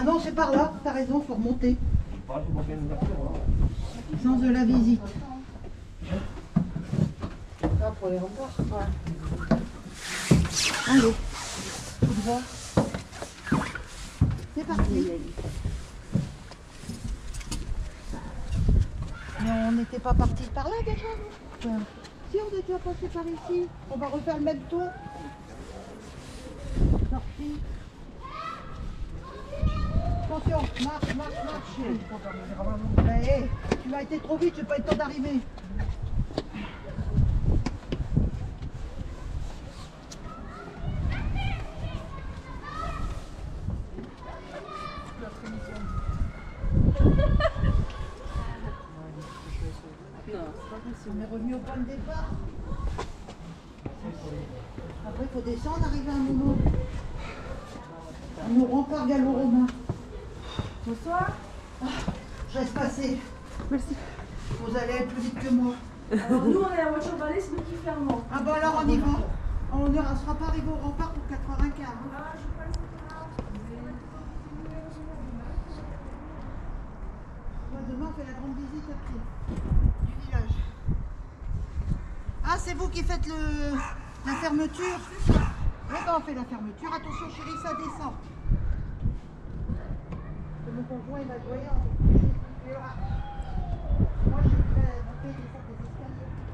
Ah non, c'est par là, t'as raison, faut remonter. Sens de la visite. Ah, pour les remparts Ouais. Allez, tout. C'est parti. Mais on n'était pas parti par là déjà, non Si, on déjà passé par ici. On va refaire le même tour. Sortie. Attention, marche, marche, marche. Eh, eh, tu as été trop vite, j'ai pas eu le temps d'arriver. On est revenu au point de départ. Après, il faut descendre, arriver à un moment. À nos remparts gallo-romains. Bonsoir. Je laisse passer. Merci. Vous allez aller plus vite que moi. Alors nous on est à la voiture balai, c'est nous qui fermons. Ah bah alors on y va. On ne sera pas arrivé au rempart pour 95. hein. Moi, demain, on fait la grande visite à pied du village. Ah, c'est vous qui faites le, la fermeture? Oui, ben, on fait la fermeture. Attention, chérie, ça descend. Conjoint, va être voyant. Moi, je vais monter et les escaliers.